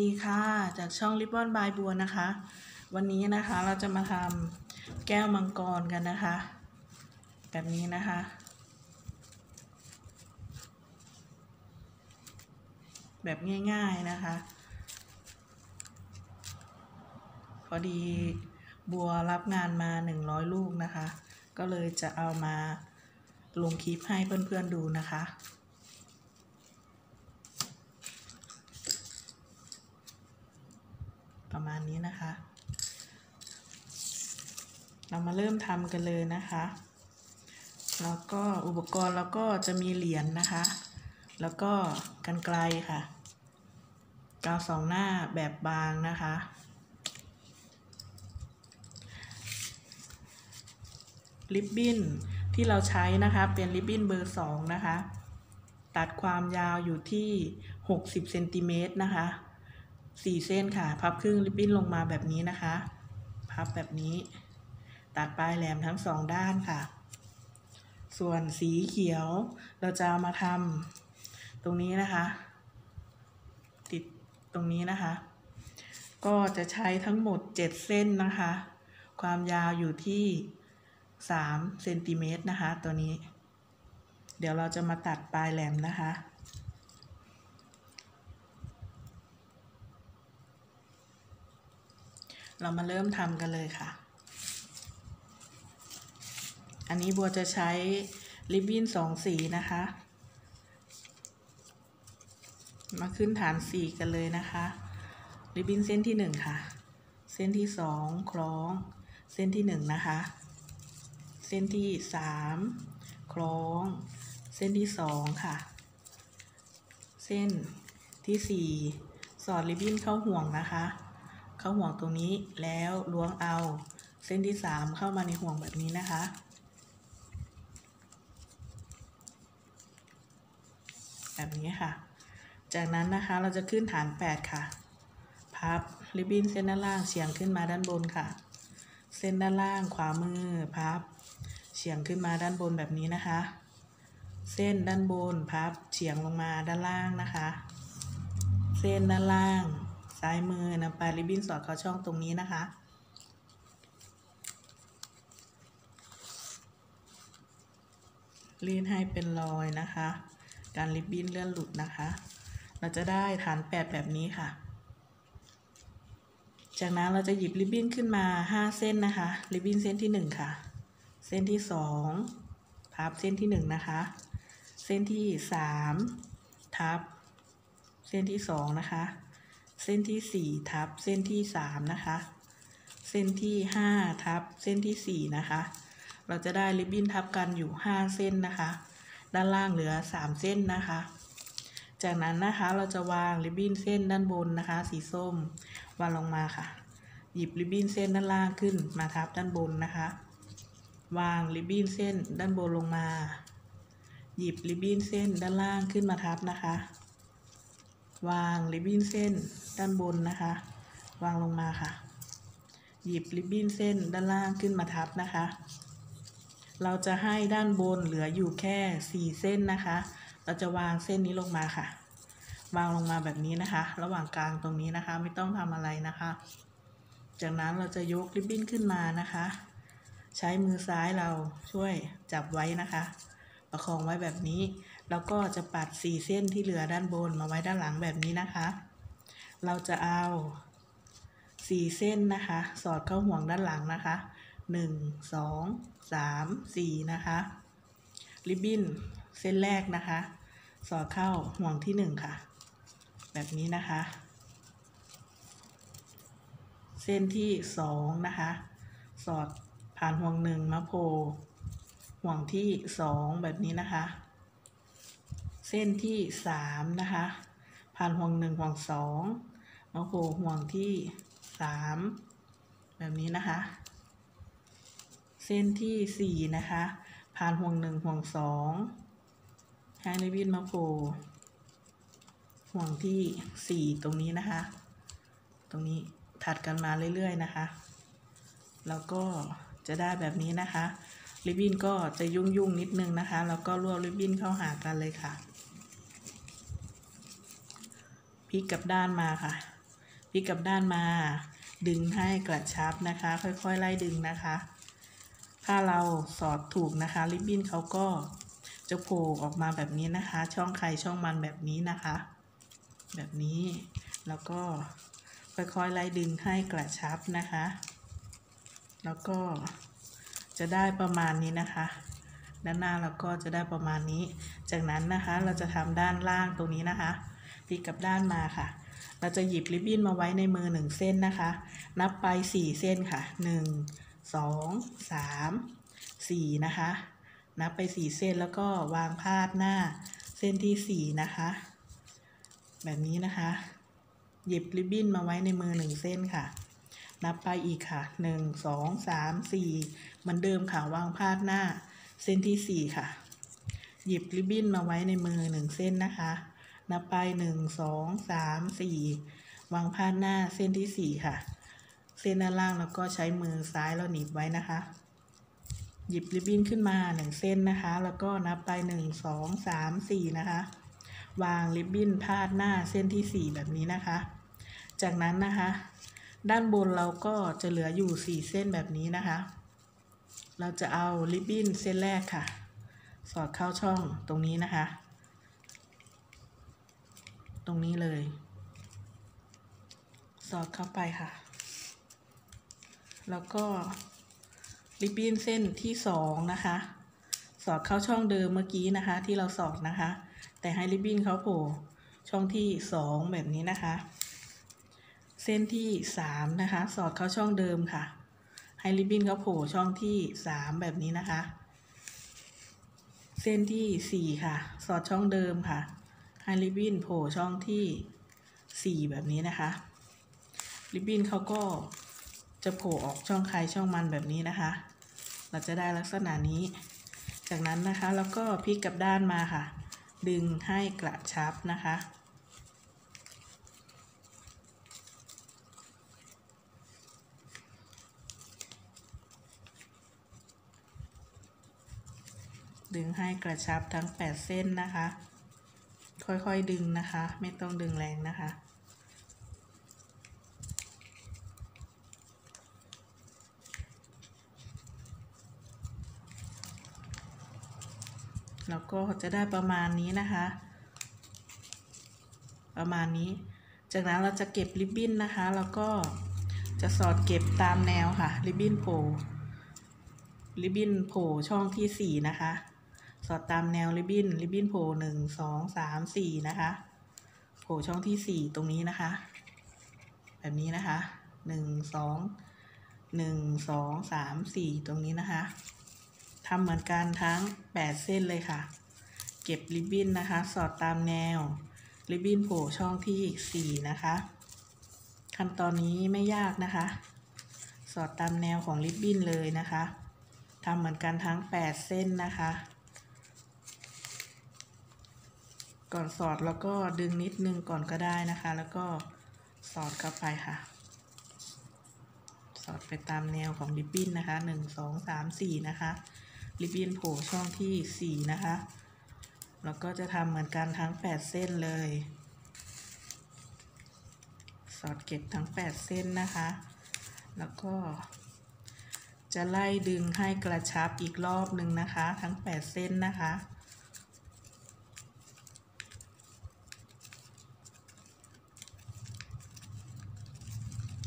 ดีค่ะ จากช่องริบบอนบายบัวนะคะ วันนี้นะคะเราจะมาทำแก้วมังกรกันนะคะ แบบนี้นะคะ แบบง่ายๆนะคะ พอดีบัวรับงานมา 100 ลูกนะคะ ก็เลยจะเอามาลงคลิปให้เพื่อนๆดูนะคะ ประมาณนี้นะคะ เรามาเริ่มทำกันเลยนะคะ แล้วก็อุปกรณ์แล้วก็จะมีเหรียญนนะคะ แล้วก็กันไกลค่ะ กาวสองหน้าแบบบางนะคะ ริบบิ้นที่เราใช้นะคะเป็นริบบิ้นเบอร์สองนะคะ ตัดความยาวอยู่ที่ 60เซนติเมตรนะคะ สี่เส้นค่ะ พับครึ่งริบบิ้นลงมาแบบนี้นะคะ พับแบบนี้ ตัดปลายแหลมทั้งสองด้านค่ะ ส่วนสีเขียวเราจะามาทำตรงนี้นะคะ ติดตรงนี้นะคะ ก็จะใช้ทั้งหมด7เส้นนะคะ ความยาวอยู่ที่3เซนติเมตรนะคะ ตัวนี้ เดี๋ยวเราจะมาตัดปลายแหลมนะคะ เรามาเริ่มทำกันเลยค่ะ อันนี้บัวจะใช้ริบบิ้นสองสีนะคะ มาขึ้นฐานสีกันเลยนะคะริบบิ้นเส้นที่หนึ่งค่ะ เส้นที่สองคล้อง เส้นที่หนึ่งนะคะ เส้นที่สามคล้อง เส้นที่สองค่ะ เส้นที่สี่สอดริบบิ้นเข้าห่วงนะคะ เข้าห่วงตรงนี้แล้วล้วงเอาเส้นที่สามเข้ามาในห่วงแบบนี้นะคะ แบบนี้ค่ะ จากนั้นนะคะเราจะขึ้นฐาน 8 ค่ะ พับริบบิ้นเส้นด้านล่างเฉียงขึ้นมาด้านบนค่ะ เส้นด้านล่างขวามือพับเฉียงขึ้นมาด้านบนแบบนี้นะคะ เส้นด้านบนพับเฉียงลงมาด้านล่างนะคะ เส้นด้านล่าง ซ้ายมือนำปลายริบบิ้นสอดเข้าช่องตรงนี้นะคะ รีดให้เป็นรอยนะคะ การริบบิ้นเลื่อนหลุดนะคะ เราจะได้ฐานแปดแบบนี้ค่ะ จากนั้นเราจะหยิบริบบิ้นขึ้นมาห้าเส้นนะคะ ริบบิ้นเส้นที่หนึ่งค่ะ เส้นที่สองพับเส้นที่หนึ่งนะคะ เส้นที่สามทับ เส้นที่สองนะคะ เส้นที่สี่ทับเส้นที่สามนะคะ เส้นที่ห้าทับเส้นที่สี่นะคะ เราจะได้ริบบิ้นทับกันอยู่ห้าเส้นนะคะ ด้านล่างเหลือสามเส้นนะคะ จากนั้นนะคะเราจะวางริบบิ้นเส้นด้านบนนะคะ สีส้มวางลงมาค่ะ หยิบริบบิ้นเส้นด้านล่างขึ้นมาทับด้านบนนะคะ วางริบบิ้นเส้นด้านบนลงมา หยิบริบบิ้นเส้นด้านล่างขึ้นมาทับนะคะ วางริบบิ้นเส้นด้านบนนะคะ วางลงมาค่ะ หยิบริบบิ้นเส้นด้านล่างขึ้นมาทับนะคะ เราจะให้ด้านบนเหลืออยู่แค่สี่เส้นนะคะ เราจะวางเส้นนี้ลงมาค่ะ วางลงมาแบบนี้นะคะ ระหว่างกลางตรงนี้นะคะ ไม่ต้องทำอะไรนะคะ จากนั้นเราจะยกริบบิ้นขึ้นมานะคะ ใช้มือซ้ายเราช่วยจับไว้นะคะ ประคองไว้แบบนี้ แล้วก็จะปัดสี่เส้นที่เหลือด้านบนมาไว้ด้านหลังแบบนี้นะคะ เราจะเอาสี่เส้นนะคะ สอดเข้าห่วงด้านหลังนะคะหนึ่งสองสามสี่นะคะ ริบบิ้นเส้นแรกนะคะ สอดเข้าห่วงที่หนึ่งค่ะ แบบนี้นะคะ เส้นที่สองนะคะ สอดผ่านห่วงหนึ่งมาโผล่ห่วงที่สองแบบนี้นะคะ ส้นที่สามนะคะผ่านห่วงหนึ่งห่วงสองมาโผล่ห่วงที่สามแบบนี้นะคะ เส้นที่สี่นะคะผ่านห่วงหนึ่งห่วงสองให้ริบบิ้นมาโผล่ห่วงที่สี่ตรงนี้นะคะ ตรงนี้ถัดกันมาเรื่อยๆนะคะ แล้วก็จะได้แบบนี้นะคะริบบิ้นก็จะยุ่งๆนิดนึงนะคะ แล้วก็รวบริบบิ้นเข้าหากันเลยค่ะพ ลิกกลับด้านมาค่ะพลิกกลับด้านมา ดึงให้กระชับนะคะ ค่อยๆไล่ดึงนะคะ ถ้าเราสอดถูกนะคะ ริบบิ้นเขาก็จะโผล่ออกมาแบบนี้นะคะ ช่องใครช่องมันแบบนี้นะคะ แบบนี้แล้วก็ค่อยๆไล่ดึงให้กระชับนะคะ แล้วก็จะได้ประมาณนี้นะคะ ด้านหน้าเราก็จะได้ประมาณนี้ จากนั้นนะคะเราจะทำด้านล่างตรงนี้นะคะ พลิกกลับด้านมาค่ะ เราจะหยิบริบบิ้นมาไว้ในมือหนึ่งเส้นนะคะ นับไปสี่เส้นค่ะหนึ่งสองสามสี่นะคะ นับไปสี่เส้นแล้วก็วางพาดหน้าเส้นที่สี่นะคะ แบบนี้นะคะ หยิบริบบิ้นมาไว้ในมือหนึ่งเส้นค่ะนับไปอีกค่ะหนึ่งสองสามสี่เหมือนเดิมค่ะ วางพาดหน้า เส้นที่สี่ค่ะ หยิบริบบิ้นมาไว้ในมือหนึ่งเส้นนะคะ นับไปหนึ่งสองสามสี่วางพาหน้าเส้นที่สี่ค่ะ เส้นด้านล่างแล้วก็ใช้มือซ้ายเราหนีบไว้นะคะ หยิบริบบิ้นขึ้นมาหนึ่งเส้นนะคะ แล้วก็นับไปหนึ่งสองสามสี่นะคะ วางริบบิ้นพาดหน้าเส้นที่สี่แบบนี้นะคะ จากนั้นนะคะ ด้านบนเราก็จะเหลืออยู่สี่เส้นแบบนี้นะคะ เราจะเอาริบบิ้นเส้นแรกค่ะ สอดเข้าช่องตรงนี้นะคะ ตรงนี้เลย สอดเข้าไปค่ะ แล้วก็ริบบิ้นเส้นที่สองนะคะ สอดเข้าช่องเดิมเมื่อกี้นะคะ ที่เราสอดนะคะ แต่ให้ริบบิ้นเขาโผล่ช่องที่สองแบบนี้นะคะ เส้นที่สามนะคะ สอดเข้าช่องเดิมค่ะ ให้ริบบิ้นเขาโผล่ช่องที่สามแบบนี้นะคะ เส้นที่สี่ค่ะ สอดช่องเดิมค่ะ ให้ริบบิ้นโผล่ช่องที่สี่แบบนี้นะคะ ริบบิ้นเขาก็จะโผล่ออกช่องใครช่องมันแบบนี้นะคะ เราจะได้ลักษณะนี้ จากนั้นนะคะแล้วก็พลิกกลับด้านมาค่ะ ดึงให้กระชับนะคะ ดึงให้กระชับทั้ง 8 เส้นนะคะ ค่อยๆดึงนะคะ ไม่ต้องดึงแรงนะคะ แล้วก็จะได้ประมาณนี้นะคะ ประมาณนี้ จากนั้นเราจะเก็บริบบิ้นนะคะ แล้วก็จะสอดเก็บตามแนวค่ะ ริบบิ้นโผล่ริบบิ้นโผล่ช่องที่สี่นะคะ สอดตามแนวริบบิ้นริบบิ้นโผล่หนึ่งสองสามสี่นะคะโผล่ช่องที่สี่ตรงนี้นะคะ แบบนี้นะคะหนึ่งสองหนึ่งสองสามสี่ตรงนี้นะคะทำเหมือนกันทั้งแปดเส้นเลยค่ะ เก็บริบบิ้นนะคะ สอดตามแนวริบบิ้นโผล่ช่องที่สี่นะคะ ขั้นตอนนี้ไม่ยากนะคะ สอดตามแนวของริบบิ้นเลยนะคะทำเหมือนกันทั้ง8เส้นนะคะ ก่อนสอดแล้วก็ดึงนิดนึงก่อนก็ได้นะคะ แล้วก็สอดเข้าไปค่ะ สอดไปตามแนวของริบบิ้นนะคะ1 2 3 4นะคะริบบิ้นโผล่ช่องที่4นะคะ แล้วก็จะทำเหมือนกันทั้ง8เส้นเลย สอดเก็บทั้ง8เส้นนะคะ แล้วก็จะไล่ดึงให้กระชับอีกรอบหนึ่งนะคะ ทั้ง8เส้นนะคะ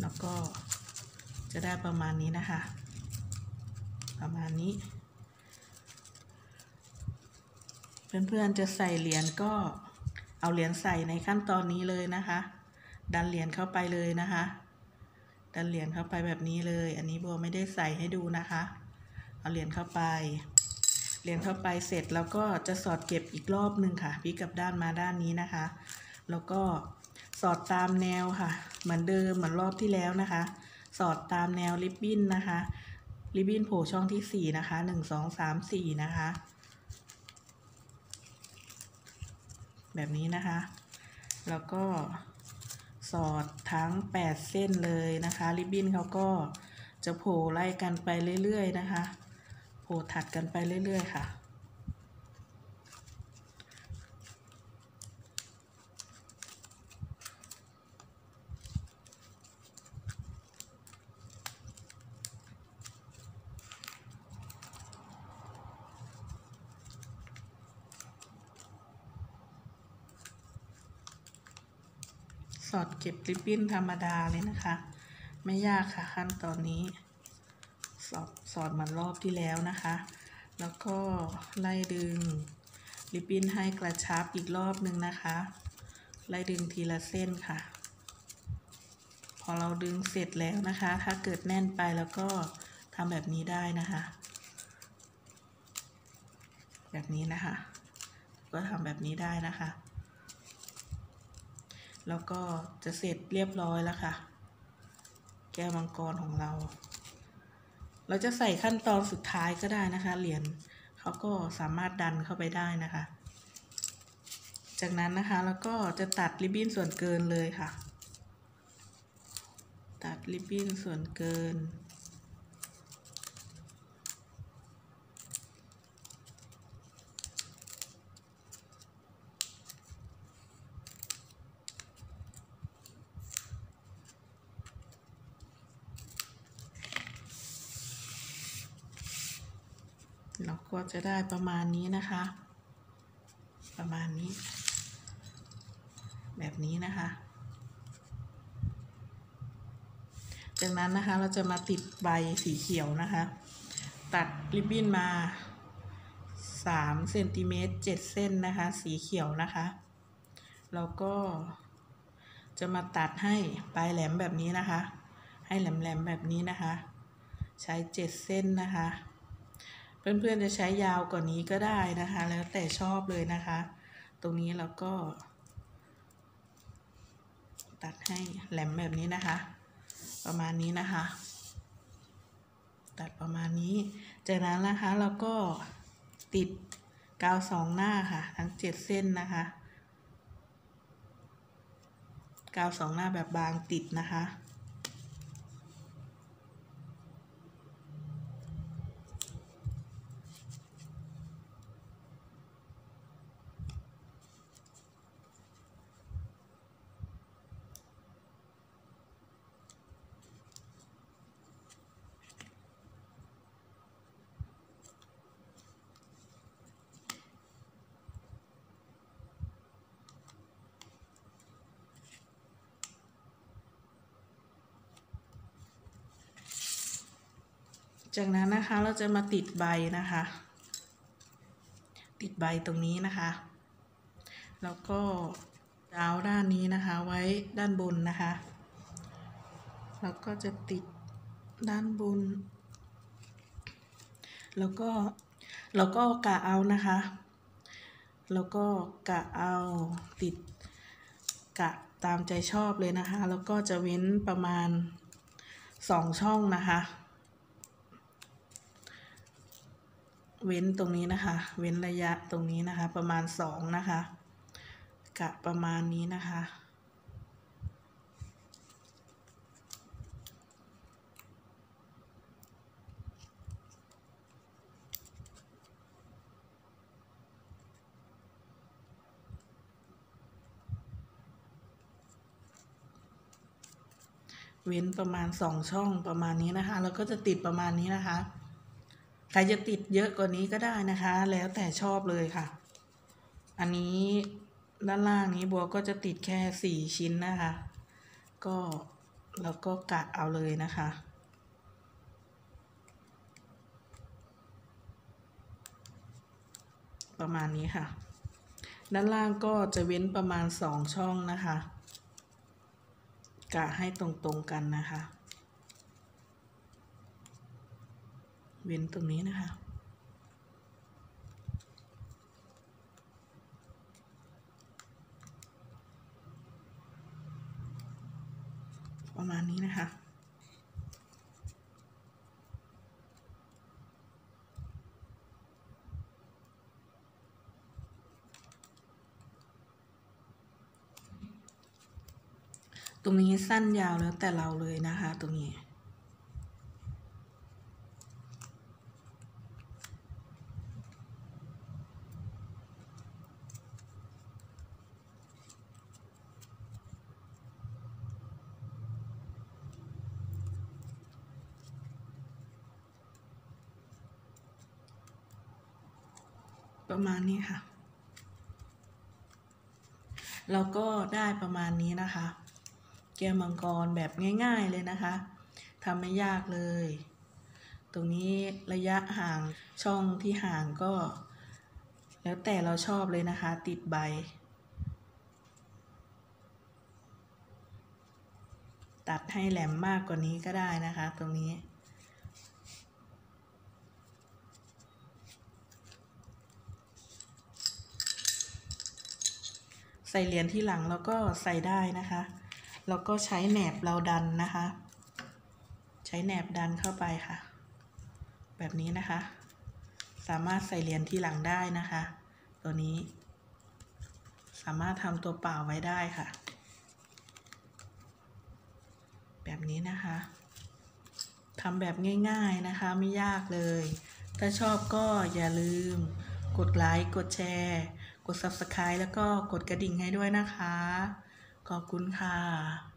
แล้ว ก็จะได้ประมาณนี้นะคะ ประมาณนี้ เพื่อนๆจะใส่เหรียญก็เอาเหรียญใส่ในขั้นตอนนี้เลยนะคะ ดันเหรียญเข้าไปเลยนะคะ ดันเหรียญเข้าไปแบบนี้เลย อันนี้บัวไม่ได้ใส่ให้ดูนะคะ เอาเหรียญเข้าไป เหรียญเข้าไปเสร็จแล้วก็จะสอดเก็บอีกรอบหนึ่งค่ะพลิกกลับด้านมาด้านนี้นะคะ แล้วก็สอดตามแนวค่ะ เหมือนเดิมเหมือนรอบที่แล้วนะคะ สอดตามแนวริบบิ้นนะคะ ริบบิ้นโผล่ช่องที่สี่นะคะหนึ่งสองสามสี่นะคะ แบบนี้นะคะ แล้วก็สอดทั้ง 8 เส้นเลยนะคะ ริบบิ้นเขาก็จะโผล่ไล่กันไปเรื่อยๆนะคะ โผล่ถัดกันไปเรื่อยๆค่ะ สอดเก็บริบบิ้นธรรมดาเลยนะคะ ไม่ยากค่ะขั้นตอนนี้ สอดสอดเหมันรอบที่แล้วนะคะ แล้วก็ไล่ดึงริบบิ้นให้กระชับอีกรอบหนึ่งนะคะ ไล่ดึงทีละเส้นค่ะ พอเราดึงเสร็จแล้วนะคะ ถ้าเกิดแน่นไปแล้วก็ทำแบบนี้ได้นะคะ แบบนี้นะคะ ก็ทำแบบนี้ได้นะคะ แล้วก็จะเสร็จเรียบร้อยแล้วค่ะ แก้วมังกรของเรา เราจะใส่ขั้นตอนสุดท้ายก็ได้นะคะ เหรียญเขาก็สามารถดันเข้าไปได้นะคะ จากนั้นนะคะแล้วก็จะตัดริบบิ้นส่วนเกินเลยค่ะ ตัดริบบิ้นส่วนเกิน ก็จะได้ประมาณนี้นะคะ ประมาณนี้ แบบนี้นะคะ จากนั้นนะคะเราจะมาติดใบสีเขียวนะคะ ตัดริบบิ้นมา3เซนติเมตร7เส้นนะคะ สีเขียวนะคะแล้วก็จะมาตัดให้ปลายแหลมแบบนี้นะคะ ให้แหลมๆแบบนี้นะคะ ใช้ 7 เส้นนะคะ เพื่อนๆจะใช้ยาวกว่านี้ก็ได้นะคะ แล้วแต่ชอบเลยนะคะ ตรงนี้เราก็ ตัดให้แหลมแบบนี้นะคะ ประมาณนี้นะคะ ตัดประมาณนี้ จากนั้นนะคะเราก็ติดกาวสองหน้าค่ะ ทั้งเจ็ดเส้นนะคะ กาวสองหน้าแบบบางติดนะคะ จากนั้นนะคะเราจะมาติดใบนะคะ ติดใบตรงนี้นะคะ แล้วก็ดาวด้านนี้นะคะไว้ด้านบนนะคะ แล้วก็จะติดด้านบน แล้วก็แล้วก็กะเอานะคะ แล้วก็กะเอาติดกะตามใจชอบเลยนะคะ แล้วก็จะเว้นประมาณสองช่องนะคะ เว้นตรงนี้นะคะ เว้นระยะตรงนี้นะคะ ประมาณสองนะคะกะประมาณนี้นะคะ เว้นประมาณสองช่องประมาณนี้นะคะ แล้วก็จะติดประมาณนี้นะคะ ใครจะติดเยอะกว่านี้ก็ได้นะคะ แล้วแต่ชอบเลยค่ะ อันนี้ด้านล่างนี้บัวก็จะติดแค่สี่ชิ้นนะคะ ก็แล้วก็กะเอาเลยนะคะประมาณนี้ค่ะ ด้านล่างก็จะเว้นประมาณสองช่องนะคะ กะให้ตรงๆกันนะคะ เว้นตรงนี้นะคะ ประมาณนี้นะคะตรงนี้สั้นยาวแล้วแต่เราเลยนะคะ ตรงนี้ ประมาณนี้ค่ะเราก็ได้ประมาณนี้นะคะ แก้วมังกรแบบง่ายๆเลยนะคะทำไม่ยากเลย ตรงนี้ระยะห่างช่องที่ห่างก็ แล้วแต่เราชอบเลยนะคะ ติดใบตัดให้แหลมมากกว่านี้ก็ได้นะคะ ตรงนี้ ใส่เหรียญที่หลังแล้วก็ใส่ได้นะคะ แล้วก็ใช้แหนบเราดันนะคะ ใช้แหนบดันเข้าไปค่ะ แบบนี้นะคะ สามารถใส่เหรียญที่หลังได้นะคะ ตัวนี้ สามารถทำตัวเปล่าไว้ได้ค่ะ แบบนี้นะคะทำแบบง่ายๆนะคะไม่ยากเลย ถ้าชอบก็อย่าลืม กดไลค์ กดแชร์ กด Subscribe แล้วก็กดกระดิ่งให้ด้วยนะคะ ขอบคุณค่ะ